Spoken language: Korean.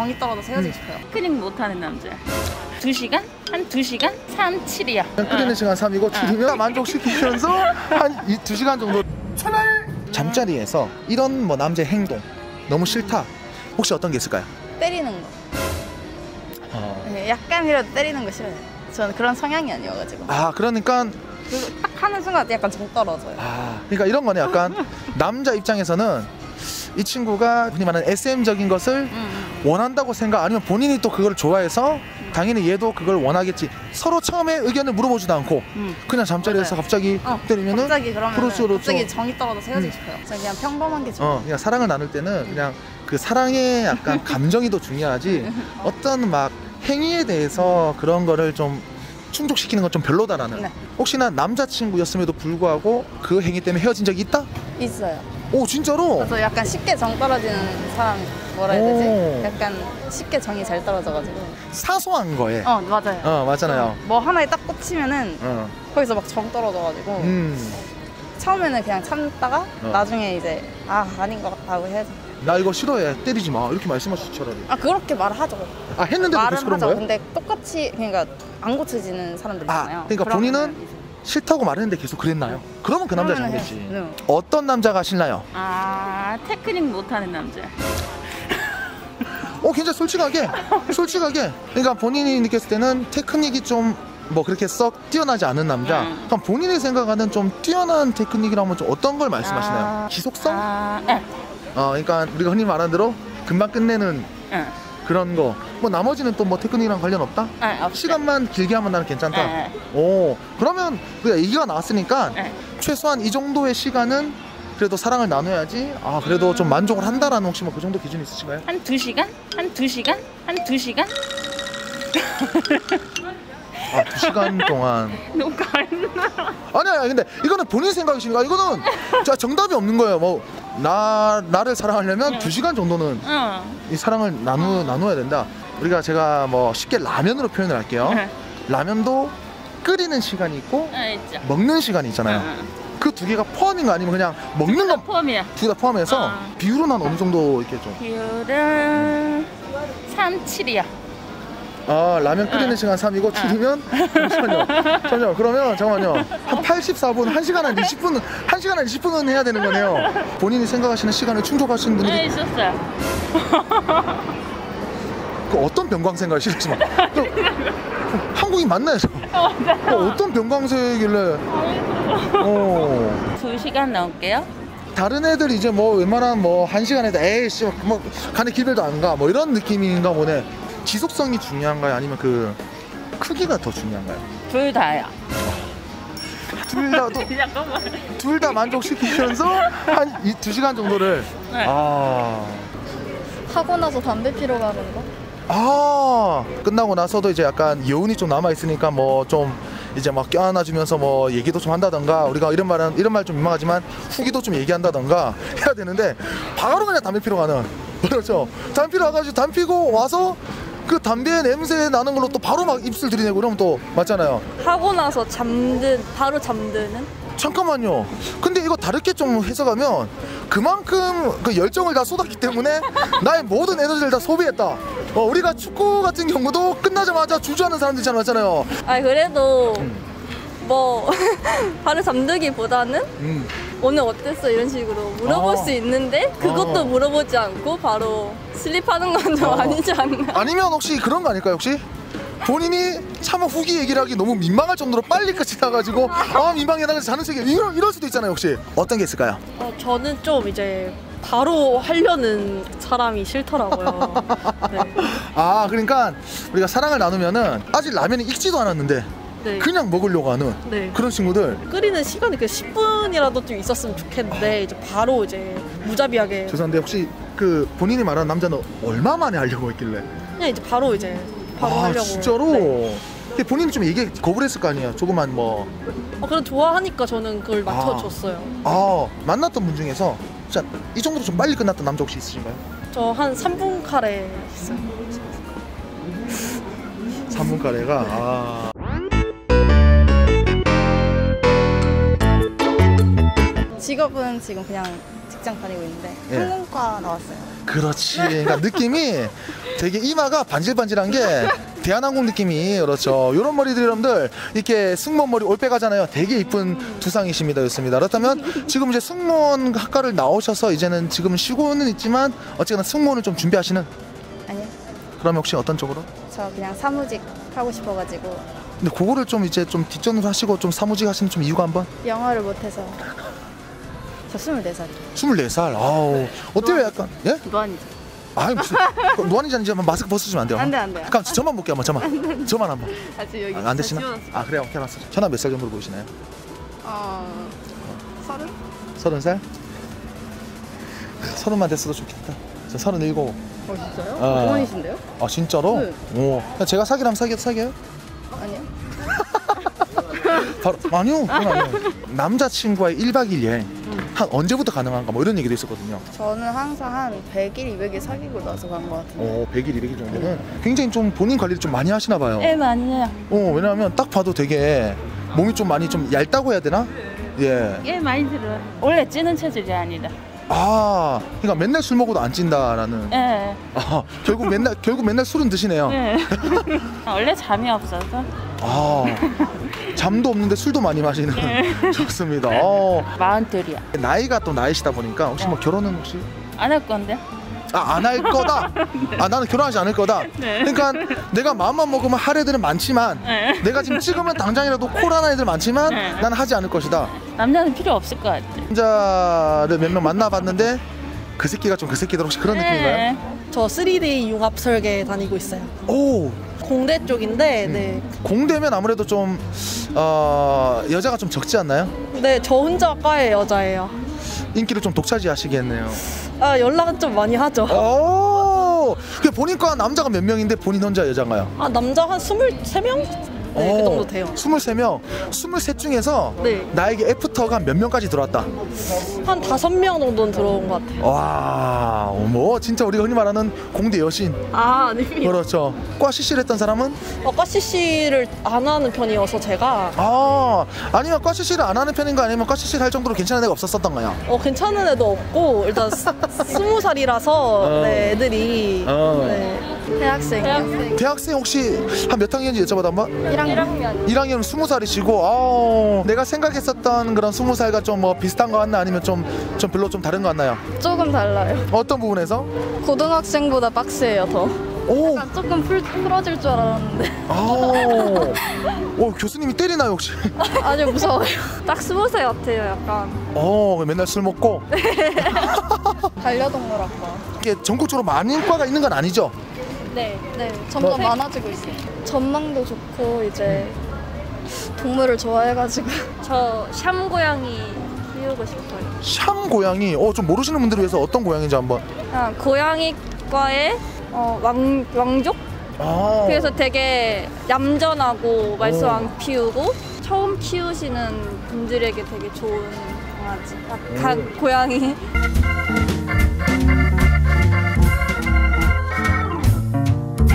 정이 떨어져서 헤어지고 싶어요. 피크닉 못하는 남자. 2시간? 한 2시간? 3, 7이야. 끓이는 시간 3이고 줄이면 만족시키면서 한 2시간 정도 잠자리에서 이런 뭐 남자의 행동 너무 싫다 혹시 어떤 게 있을까요? 때리는 거. 네, 약간이라도 때리는 거 싫어요. 저는 그런 성향이 아니어가지고. 아 그러니까 딱 하는 순간 약간 정 떨어져요. 아 그러니까 이런 거는 약간 남자 입장에서는 이 친구가 흔히 말하는 SM적인 것을 음, 원한다고 생각 아니면 본인이 또 그걸 좋아해서 당연히 얘도 그걸 원하겠지 서로 처음에 의견을 물어보지도 않고 음. 그냥 잠자리에서 맞아요. 갑자기 어, 때리면은 갑자기 그러면 그렇죠, 그렇죠. 갑자기 정이 떨어져서 헤어지고 음. 싶어요. 그냥 평범한 게 좋아요. 어 그냥 사랑을 나눌 때는 그냥 그 사랑의 약간 감정이 더 중요하지 어떤 막 행위에 대해서 그런 거를 좀 충족시키는 건 좀 별로다라는 네. 혹시나 남자친구였음에도 불구하고 그 행위 때문에 헤어진 적이 있다? 있어요. 오 진짜로? 그래서 약간 쉽게 정 떨어지는 사람 뭐라 해야 되지? 오. 약간 쉽게 정이 잘 떨어져가지고. 사소한 거에 어 맞아요. 어 맞잖아요 뭐 하나에 딱 꽂히면은 어. 거기서 막 정 떨어져가지고 음. 처음에는 그냥 참다가 어. 나중에 이제 아 아닌 것 같다고 해야지. 나 이거 싫어해 때리지 마 이렇게 말씀하시죠 차라리 아 그렇게 말하죠. 아 했는데도 말은 계속 그런 하죠. 거예요? 근데 똑같이 그러니까 안 고쳐지는 사람들 아, 있잖아요. 그러니까 그러면은 본인은 싫다고 말했는데 계속 그랬나요? 그러면 그 남자 잘못이지. 네. 어떤 남자가 싫나요? 아, 테크닉 못하는 남자. 어 굉장히 솔직하게 솔직하게 그러니까 본인이 느꼈을 때는 테크닉이 좀 뭐 그렇게 썩 뛰어나지 않은 남자 음. 그럼 본인이 생각하는 좀 뛰어난 테크닉이라면 좀 어떤 걸 말씀하시나요? 아. 지속성? 아, 네. 어 그러니까 우리가 흔히 말하는 대로 금방 끝내는 응. 그런 거 뭐 나머지는 또 뭐 테크닉이랑 관련 없다? 아, 없어요. 시간만 길게 하면 나는 괜찮다. 네. 오, 그러면 그 얘기가 나왔으니까 네. 최소한 이 정도의 시간은 그래도 사랑을 나눠야지. 아, 그래도 좀 만족을 한다라는 혹시 뭐 그 정도 기준이 있으신가요? 한 2시간? 한 2시간? 한 2시간? 아, 두 시간 동안. 녹화했나? 아니야, 근데 이거는 본인 생각이시니까 이거는 자 정답이 없는 거예요. 뭐 나 나를 사랑하려면 두 시간 정도는 응. 이 사랑을 나누 나눠야 된다. 우리가 제가 뭐 쉽게 라면으로 표현을 할게요. 네. 라면도 끓이는 시간이 있고 아. 먹는 시간이 있잖아요. 응. 그두 개가 포함인 거 아니면 그냥 먹는 거 포함이야. 두 개 다 포함해서 어. 비율은 한 어느 정도 이렇게 좀. 비율은 3, 7이야. 아 라면 끓이는 어. 시간 3이고 줄이면 잠시만요. 잠시만요. 그러면 잠깐만요. 한 84분, 1시간 한 20분, 1시간 한 20분은 해야 되는 거네요. 본인이 생각하시는 시간을 충족하시는 분이 네, 있었어요. 그 어떤 병광색을 싫지만 한국인 맞나요? 저? 어, 어 떤 병광색이길래? 어. 2시간 넘게요. 다른 애들 이제 뭐 웬만한 뭐 한 시간에 에이씨 뭐 가는 길들도 안 가 뭐 이런 느낌인가 보네. 지속성이 중요한가요? 아니면 그 크기가 더 중요한가요? 둘 다야. 둘 다도 잠깐만. 둘다 만족시키면서 한 이 두 시간 정도를 네. 아. 하고 나서 담배 피러 가는 거? 아 끝나고 나서도 이제 약간 여운이 좀 남아 있으니까 뭐 좀 이제 막 껴안아 주면서 뭐 얘기도 좀 한다던가 우리가 이런 말은 이런 말 좀 민망하지만 후기도 좀 얘기한다던가 해야 되는데 바로 그냥 담배 피러 가는 그렇죠 담배 피러 와가지고 담배 피고 와서 그 담배 냄새 나는 걸로 또 바로 막 입술 들이내고 그러면 또 맞잖아요 하고 나서 잠든 바로 잠드는 잠깐만요. 근데 이거 다르게 좀 해석하면 그만큼 그 열정을 다 쏟았기 때문에 나의 모든 에너지를 다 소비했다. 어, 우리가 축구 같은 경우도 끝나자마자 주저하는 사람들 잘 많잖아요. 아 그래도 음. 뭐 바로 잠들기보다는 음. 오늘 어땠어 이런 식으로 물어볼 아. 수 있는데 그것도 어. 물어보지 않고 바로 슬립하는 건좀 어. 아니지 않나 아니면 혹시 그런 거 아닐까요? 혹시 본인이 차마 후기 얘기를 하기 너무 민망할 정도로 빨리 끝이 나가지고 아 민망해 나가서 자는 세계 이럴, 이럴 수도 있잖아요. 혹시 어떤 게 있을까요? 어, 저는 좀 이제 바로 하려는 사람이 싫더라고요. 네. 아 그러니까 우리가 사랑을 나누면은 아직 라면이 익지도 않았는데 네. 그냥 먹으려고 하는 네. 그런 친구들 끓이는 시간이 그 10분이라도 좀 있었으면 좋겠는데 이제 바로 이제 무자비하게 죄송한데 혹시 그 본인이 말하는 남자는 얼마 만에 하려고 했길래? 그냥 이제 바로 이제 바로 아 하려고. 진짜로? 네. 근데 본인이 좀 얘기 거부를 했을 거 아니에요. 조금만 뭐. 어, 그럼 좋아하니까 저는 그걸 맞춰줬어요. 아 만났던 분 중에서 진짜 이 정도로 좀 빨리 끝났던 남자 혹시 있으신가요? 저 한 3분 카레 있어요. 3분 가래가. 아. 직업은 지금 그냥 직장 다니고 있는데 예. 항공과 나왔어요. 그렇지. 그러니까 느낌이 되게 이마가 반질반질한 게 대한항공 느낌이 그렇죠. 이런 머리들 여러분들 이렇게 승무원 머리 올빼 가잖아요. 되게 이쁜 두상이십니다. 였습니다. 그렇다면 지금 이제 승무원 학과를 나오셔서 이제는 지금 쉬고는 있지만 어쨌거나 승무원을 좀 준비하시는 아니요. 그러면 혹시 어떤 쪽으로? 저 그냥 사무직 하고 싶어가지고 근데 그거를 좀 이제 좀 뒷전으로 하시고 좀 사무직 하시는 좀 이유가 한번? 영어를 못해서 저 24살이에요. 24살. 아우. 어때요 약간? 예? 무한이죠. 아이 무슨 노안이지 아닌지 한번 마스크 벗으시면 안 돼요? 안 돼, 안 돼요. 잠깐 저만 볼게요 한번 저만 저만 한번 아직 여기 아, 안 되시나? 아 그래요 알았어 전화 몇살 정도로 보이시나요? 어... 서른? 서른 살? 서른만 됐어도 좋겠다 저 서른 일곱 어 진짜요? 아. 어머니신데요? 아 진짜로? 네. 오 제가 사귀라면 사귀, 사귀어요? 아니요. 바로 아니요 그건 아니에요 남자친구와의 1박 2일 여행 한 언제부터 가능한가 뭐 이런 얘기도 있었거든요 저는 항상 한 100일, 200일 사귀고 나서 간 것 같은데. 오 100일 200일 정도는 굉장히 좀 본인 관리를 좀 많이 하시나 봐요 예, 많이 해요. 어 왜냐하면 딱 봐도 되게 몸이 좀 많이 좀 얇다고 해야 되나? 예. 예, 많이 들어요. 원래 찌는 체질이 아니다. 아, 그러니까 맨날 술 먹어도 안 찐다라는. 예, 아, 결국 맨날 결국 맨날 술은 드시네요. 예. 원래 잠이 없어서 아, 잠도 없는데 술도 많이 마시는. 좋습니다. 어, 마흔둘이야. 나이가 또 나이시다 보니까 혹시 뭐 결혼은 혹시? 안 할 건데? 아, 안 할 거다. 아, 나는 결혼하지 않을 거다. 네. 그러니까 내가 마음만 먹으면 할 애들은 많지만 네. 내가 지금 찍으면 당장이라도 콜하는 애들 많지만 네. 나는 하지 않을 것이다. 남자는 필요 없을 것 같아. 남자를 몇 명 만나봤는데 그 새끼가 좀 그 새끼들 혹시 그런 느낌인가요? 네. 저 3D 융합 설계 다니고 있어요. 오, 공대 쪽인데, 음. 네. 공대면 아무래도 좀 어, 여자가 좀 적지 않나요? 네, 저 혼자 과의 여자예요. 인기를 좀 독차지하시겠네요. 아, 연락은 좀 많이 하죠. 오, 그 본인 과 남자가 몇 명인데 본인 혼자 여자가요? 아, 남자 한 23명? 네, 그 정도 돼요. 23명. 23 중에서 네. 나에게 애프터가 몇 명까지 들어왔다. 한 5명 정도는 들어온 것 같아요. 와, 뭐 진짜 우리가 흔히 말하는 공대 여신. 아, 아닙니다. 그렇죠. 과 CC를 했던 사람은 어, 과 CC를 안 하는 편이어서 제가 아, 아니면 과 CC를 안 하는 편인가 아니면 과 CC를 할 정도로 괜찮은 애가 없었었던가요? 어, 괜찮은 애도 없고 일단 스- 스무 살이라서 어. 네, 애들이 어. 네. 대학생이요. 대학생 혹시 한 몇 학년인지 여쭤봐도 한 번? 1학년. 1학년 20살이시고 아, 내가 생각했었던 그런 20살과 좀 뭐 비슷한 거 같나 아니면 좀, 좀 별로 좀 다른 거 같나요? 조금 달라요. 어떤 부분에서? 고등학생보다 빡세요, 더. 오, 약간 조금 풀, 풀어질 줄 알았는데. 아, 오, 교수님이 때리나요 혹시? 아주 무서워요. 딱 스무 살 같아요, 약간. 어, 맨날 술 먹고 반려동물학과. 이게 전국적으로 많은 과가 있는 건 아니죠? 네, 네. 점점 뭐- 많아지고 있어요. 전망도 좋고 이제 동물을 좋아해가지고 저 샴 고양이 키우고 싶어요. 샴 고양이, 어, 좀 모르시는 분들을 위해서 어떤 고양이인지 한번. 그냥 고양이과의 어, 왕, 왕족? 아, 그래서 되게 얌전하고 말썽 오. 안 피우고 처음 키우시는 분들에게 되게 좋은 강아지. 약간 고양이.